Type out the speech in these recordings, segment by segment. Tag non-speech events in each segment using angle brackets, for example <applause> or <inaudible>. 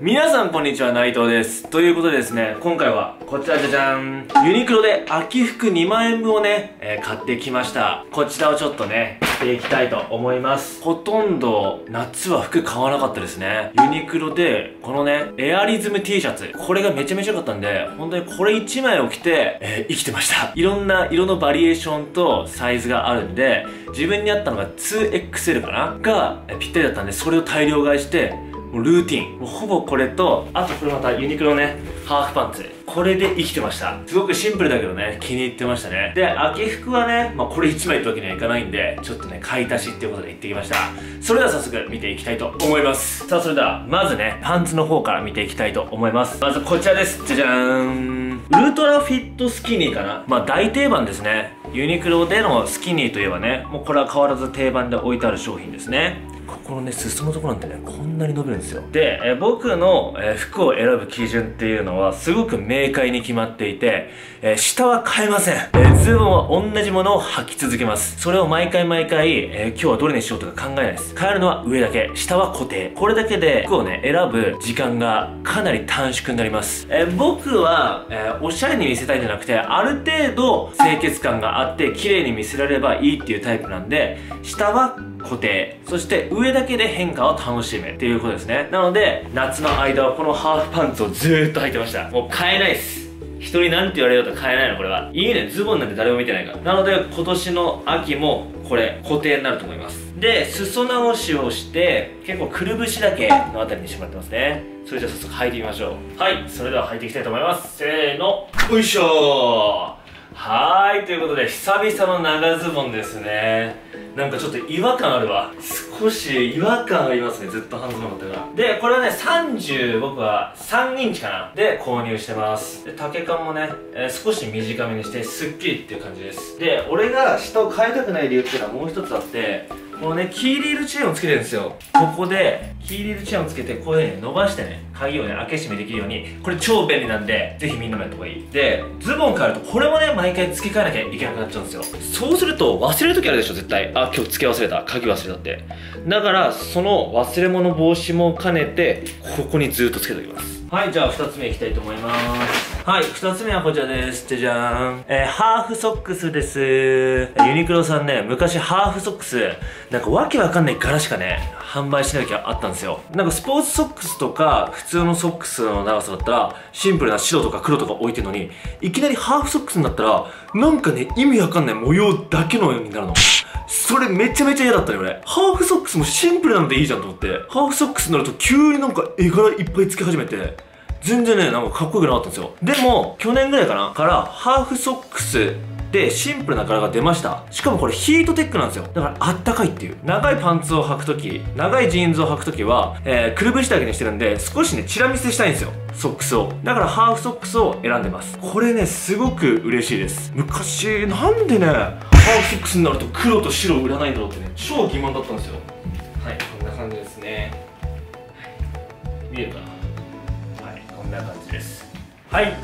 皆さんこんにちは、内藤です。ということでですね、今回はこちらじゃじゃーん。ユニクロで秋服2万円分をね、えー買ってきました。こちらをちょっとね、着ていきたいと思います。ほとんど夏は服買わなかったですね。ユニクロで、このね、エアリズム T シャツ。これがめちゃめちゃ良かったんで、本当にこれ1枚を着て、えー生きてました。いろんな色のバリエーションとサイズがあるんで、自分に合ったのが 2XL かな？が、ぴったりだったんで、それを大量買いして、もうルーティン。もうほぼこれとあとこれまたユニクロね。ハーフパンツ。これで生きてました。すごくシンプルだけどね。気に入ってましたね。で秋服はね、まあ、これ1枚ってわけにはいかないんでちょっとね買い足しっていうことで行ってきました。それでは早速見ていきたいと思います。さあそれではまずねパンツの方から見ていきたいと思います。まずこちらです。じゃじゃーん。ウルトラフィットスキニーかな。まあ大定番ですね。ユニクロでのスキニーといえばねもうこれは変わらず定番で置いてある商品ですね。ここのね、裾のところなんてね、こんなに伸びるんですよ。で、え僕の、え服を選ぶ基準っていうのは、すごく明快に決まっていて、え下は変えません。えーズボンは同じものを履き続けます。それを毎回毎回、え今日はどれにしようとか考えないです。変えるのは上だけ、下は固定。これだけで服をね、選ぶ時間がかなり短縮になります。え僕は、えおしゃれに見せたいんじゃなくて、ある程度清潔感があって、綺麗に見せられればいいっていうタイプなんで、下は固定。そして上だけで変化を楽しむっていうことですね。なので夏の間はこのハーフパンツをずーっと履いてました。もう買えないっす。人に何て言われようと買えないのこれは。いいねズボンなんて誰も見てないから。なので今年の秋もこれ固定になると思います。で裾直しをして結構くるぶしだけのあたりにしてもらってますね。それじゃあ早速履いてみましょう。はいそれでは履いていきたいと思います。せーの。よいしょー。はいということで久々の長ズボンですね。なんかちょっと違和感あるわ。少し違和感ありますねずっと半ズボンだったから。でこれはね30僕は3インチかな。で購入してます。で丈感もね、えー少し短めにしてスッキリっていう感じです。で俺が下を変えたくない理由っていうのはもう一つあってこのねキーリールチェーンをつけてるんですよ。ここでキーリールチェーンをつけてこういうふうに伸ばしてね鍵をね開け閉めできるようにこれ超便利なんでぜひみんなもやった方がいい。でズボン変えるとこれもね毎回付け替えなきゃいけなくなっちゃうんですよ。そうすると忘れる時あるでしょ絶対。あ今日付け忘れた。鍵忘れたって。だからその忘れ物防止も兼ねてここにずっとつけておきます。はいじゃあ2つ目いきたいと思いますはい2つ目はこちらです。じゃじゃーん。えー、ハーフソックスです。ユニクロさんね昔ハーフソックスなんかわけわかんない柄しかね販売してなかったんですよ。なんかスポーツソックスとか普通のソックスの長さだったらシンプルな白とか黒とか置いてるのにいきなりハーフソックスになったらなんかね意味わかんない模様だけのようになるの。それめちゃめちゃ嫌だったね俺。ハーフソックスもシンプルなのでいいじゃんと思って。ハーフソックスになると急になんか絵柄いっぱいつけ始めて。全然ねなんかかっこよくなかったんですよ。でも去年ぐらいかなからハーフソックスでシンプルな柄が出ました。しかもこれヒートテックなんですよ。だからあったかいっていう。長いパンツを履くとき長いジーンズを履くときは、えー、くるぶしだけにしてるんで少しねチラ見せしたいんですよ。ソックスを。だからハーフソックスを選んでます。これねすごく嬉しいです。昔なんでねハーフソックスになると黒と白売らないんだろうってね超疑問だったんですよ。はいこんな感じですね。見えるかなんな感じです。はい。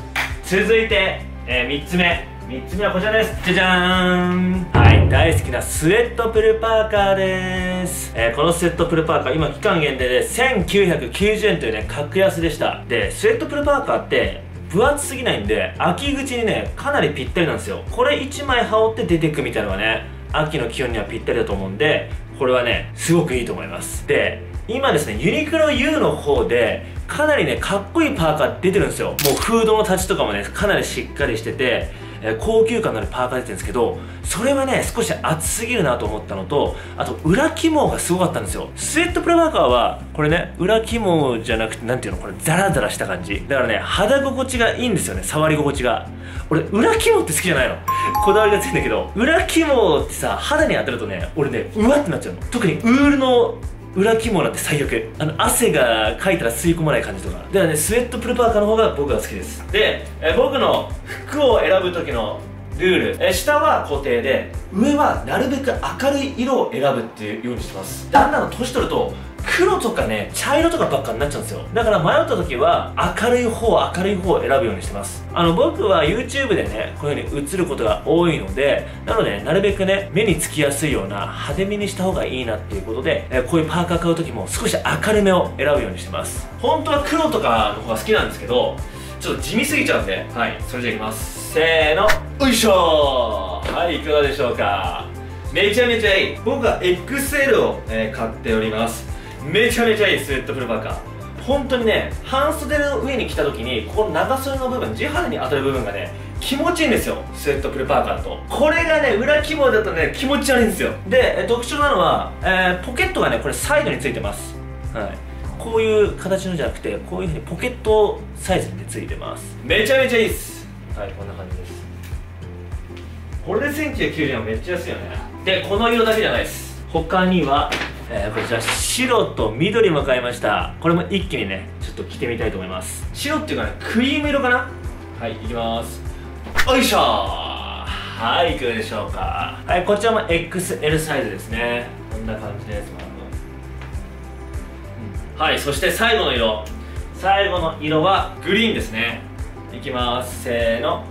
続いて、えー、3つ目。3つ目はこちらです。じゃじゃーん。はい。大好きなスウェットプルパーカーです、えーこのスウェットプルパーカー今期間限定で1990円というね格安でした。でスウェットプルパーカーって分厚すぎないんで秋口にねかなりぴったりなんですよ。これ1枚羽織って出てくみたいなのがね秋の気温にはぴったりだと思うんでこれはねすごくいいと思います。で今ですねユニクロ U の方でかなりねかっこいいパーカー出てるんですよ。もうフードの立ちとかもねかなりしっかりしててえ高級感のあるパーカー出てるんですけどそれはね少し厚すぎるなと思ったのとあと裏肝がすごかったんですよ。スウェットプレパーカーはこれね裏肝じゃなくてなんていうのこれザラザラした感じ。だからね肌心地がいいんですよね触り心地が。俺裏肝って好きじゃないの。こだわりがついんだけど裏肝ってさ肌に当たるとね俺ねうわってなっちゃうの。特にウールの裏肝なんて最悪。あの汗がかいたら吸い込まない感じとか。ではねスウェットプルパーカーの方が僕は好きです。で、え僕の服を選ぶ時のルール。え下は固定で上はなるべく明るい色を選ぶっていうようにしてます。だんだん年取ると黒とかね茶色とかばっかになっちゃうんですよ。だから迷った時は明るい方明るい方を選ぶようにしてます。あの僕は YouTube でねこういう風に映ることが多いのでなのでなるべくね目につきやすいような派手めにした方がいいなっていうことで、えこういうパーカー買う時も少し明るめを選ぶようにしてます。本当は黒とかの方が好きなんですけどちょっと地味すぎちゃうんではいそれじゃいきます。せーのよいしょはいいかがでしょうか。めちゃめちゃいい。僕は XL を、え、買っております。めちゃめちゃいいスウェットフルパーカー。本当にね半袖の上に着た時にこの長袖の部分地肌に当たる部分がね気持ちいいんですよスウェットフルパーカーと。これがね裏起毛だとね気持ち悪いんですよ。で特徴なのは、えー、ポケットがねこれサイドについてます。はい。こういう形のじゃなくてこういうふうにポケットサイズでついてます。めちゃめちゃいいっす。はいこんな感じです。これで1990円はめっちゃ安いよね。でこの色だけじゃないです。他には、えー、こちら白と緑も買いました。これも一気にねちょっと着てみたいと思います。白っていうかねクリーム色かな？はいいきます。よいしょはいいかがでしょうか。はいこちらも XL サイズですね。こんな感じですはいそして最後の色。最後の色はグリーンですね。いきます。せーの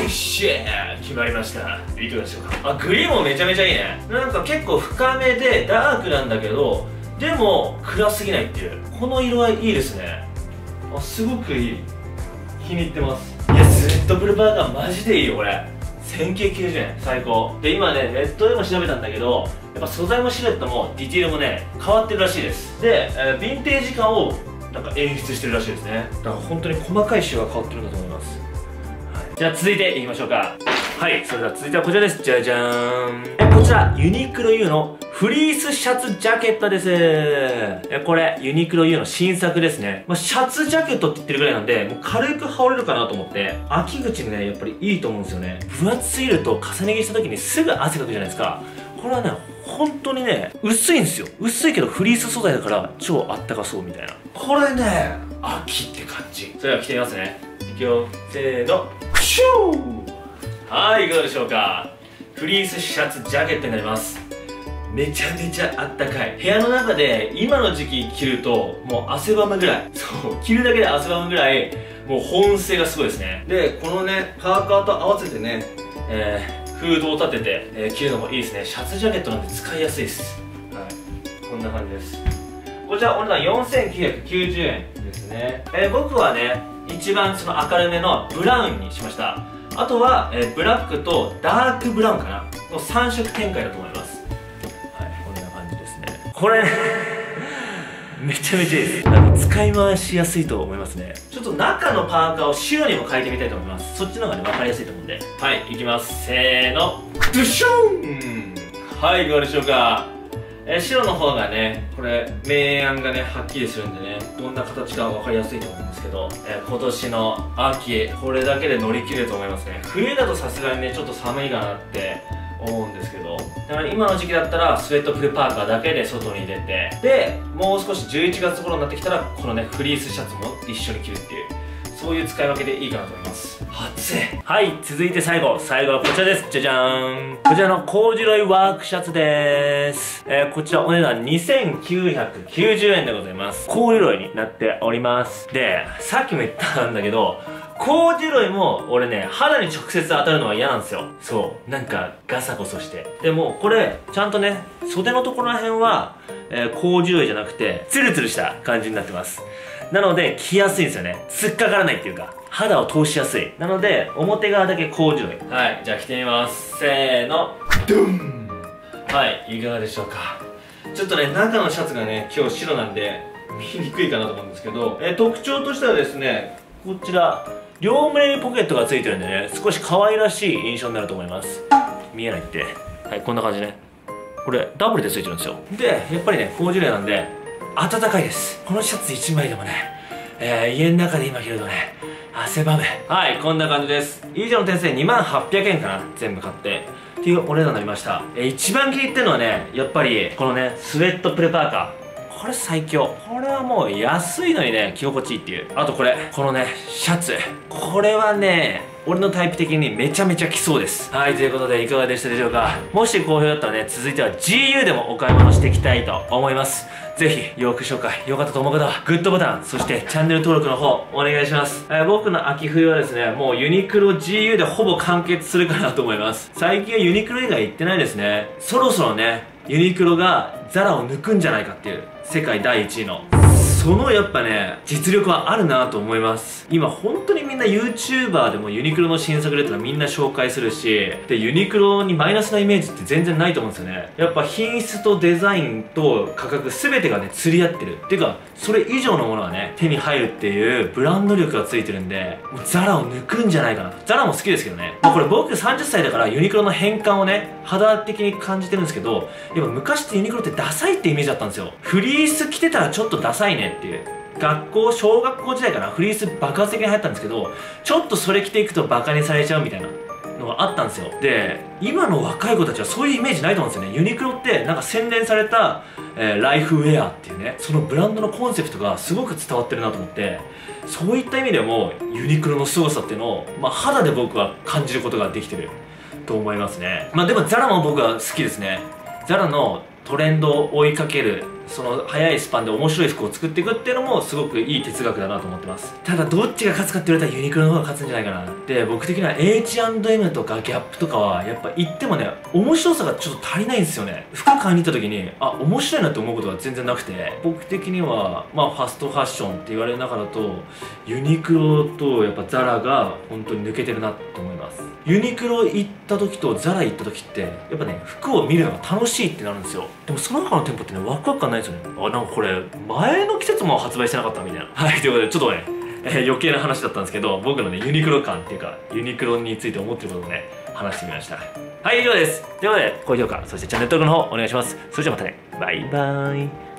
あい。しゃ決まりました。いかがでしょうか？あグリーンもめちゃめちゃいいね。なんか結構深めでダークなんだけどでも暗すぎないっていう。この色はいいですね。あすごくいい。気に入ってます。いやスウェットブルバーガーマジでいいよこれ。1990円最高。で今ねネットでも調べたんだけどやっぱ素材もシルエットもディティールもね変わってるらしいです。で、えー、ヴィンテージ感をなんか演出してるらしいですね。だから本当に細かい仕様が変わってるんだと思います、はい、じゃあ続いていきましょうかはいそれでは続いてはこちらですじゃじゃーんえこちらユニクロ U のフリースシャツジャケットです。え、これ、ユニクロ U の新作ですね。まあ、シャツジャケットって言ってるぐらいなんで、もう軽く羽織れるかなと思って、秋口にね、やっぱりいいと思うんですよね。分厚すぎると重ね着した時にすぐ汗かくじゃないですか。これはね、本当にね、薄いんですよ。薄いけどフリース素材だから超あったかそうみたいな。これね、秋って感じ。それでは着てみますね。いくよ。せーの。シューはい、いかがでしょうか。フリースシャツジャケットになります。めちゃめちゃあったかい。部屋の中で今の時期着るともう汗ばむぐらい。そう着るだけで汗ばむぐらいもう保温性がすごいですね。でこのねパーカーと合わせてね、えー、フードを立てて、えー、着るのもいいですね。シャツジャケットなんで使いやすいです。はい。こんな感じです。こちらお値段4990円ですね、えー、僕はね一番その明るめのブラウンにしました。あとは、えー、ブラックとダークブラウンかな。の3色展開だと思います。はいこんな感じですね。これ <laughs> めちゃめちゃいいです。使い回しやすいと思いますね。ちょっと中のパーカーを白にも変えてみたいと思います。そっちの方がね分かりやすいと思うんで。はいいきます。せーの。ドゥシュン。はいいかがでしょうか。え白の方がねこれ明暗がねはっきりするんでねどんな形か分かりやすいと思うんですけど、え今年の秋これだけで乗り切れると思いますね。冬だとさすがにねちょっと寒いかなって思うんですけど。だから今の時期だったらスウェットフルパーカーだけで外に出てでもう少し11月頃になってきたらこのねフリースシャツも一緒に着るっていう。そういう使い分けでいいかなと思います暑いはい続いて最後最後はこちらですじゃじゃーんこちらのコージロイワークシャツです、えー、こちらお値段2990円でございますコージロイになっておりますでさっきも言ったんだけどコーデュロイも俺ね、肌に直接当たるのは嫌なんですよ。そう。なんかガサゴソして。でもこれ、ちゃんとね、袖のところら辺は、えー、コーデュロイじゃなくて、ツルツルした感じになってます。なので、着やすいんですよね。突っかからないっていうか、肌を通しやすい。なので、表側だけコーデュロイ。はい、じゃあ着てみます。せーの。ドンはい、いかがでしょうか。ちょっとね、中のシャツがね、今日白なんで、見にくいかなと思うんですけど、えー、特徴としてはですね、こちら、両胸にポケットがついてるんでね少し可愛らしい印象になると思います見えないってはいこんな感じねこれダブルでついてるんですよでやっぱりね工事例なんで暖かいです。このシャツ1枚でもね、えー、家の中で今着るとね汗ばむ。はいこんな感じです。以上の点数で2万800円かな全部買って。っていうお値段になりました。えー、一番気に入ってるのはねやっぱりこのねスウェットプレパーカー。これ最強。これはもう安いのにね着心地いいっていう。あとこれこのねシャツ。これはね俺のタイプ的にめちゃめちゃ来そうですはいということでいかがでしたでしょうか？もし好評だったらね続いては GU でもお買い物していきたいと思いますぜひ、洋服紹介、良かったと思う方は、グッドボタン、そしてチャンネル登録の方、お願いします。えー、僕の秋冬はですね、もうユニクロ GU でほぼ完結するかなと思います。最近はユニクロ以外行ってないですね。そろそろね、ユニクロがザラを抜くんじゃないかっていう、世界第1位のそのやっぱね、実力はあるなと思います。今本当にみんな YouTuber でもユニクロの新作出たらみんな紹介するし、で、ユニクロにマイナスなイメージって全然ないと思うんですよね。やっぱ品質とデザインと価格全てがね、釣り合ってる。っていうか、それ以上のものがね、手に入るっていうブランド力がついてるんで、もうザラを抜くんじゃないかなと。ザラも好きですけどね。まあ、これ僕30歳だからユニクロの変換をね、肌的に感じてるんですけど、やっぱ昔ってユニクロってダサいってイメージだったんですよ。フリース着てたらちょっとダサいねっていう。学校、小学校時代かな、フリース爆発的に流行ったんですけど、ちょっとそれ着ていくとバカにされちゃうみたいなのがあったんですよ。で、今の若い子たちはそういうイメージないと思うんですよね。ユニクロってなんか洗練された、えー、ライフウェアっていうね、そのブランドのコンセプトがすごく伝わってるなと思って、そういった意味でもユニクロの凄さっていうのを、まあ、肌で僕は感じることができてると思いますね。まあでもザラも僕は好きですね。ザラのトレンドを追いかけるその早いスパンで面白い服を作っていくっていうのもすごくいい哲学だなと思ってます。ただどっちが勝つかって言われたらユニクロの方が勝つんじゃないかな。で僕的には H&M とかギャップとかはやっぱ行ってもね面白さがちょっと足りないんですよね。服買いに行った時にあ面白いなって思うことが全然なくて。僕的にはまあファストファッションって言われながらとユニクロとやっぱザラが本当に抜けてるなと思います。ユニクロ行った時とザラ行った時ってやっぱね服を見るのが楽しいってなるんですよ。でもその他の店舗ってねワクワク感ないですよあなんかこれ前の季節も発売してなかったみたいな。<laughs> はいということでちょっとね、えー、余計な話だったんですけど僕のねユニクロ感っていうかユニクロについて思ってることをね話してみました。はい以上です。ということで高評価そしてチャンネル登録の方お願いします。それじゃまたね。バイバーイ。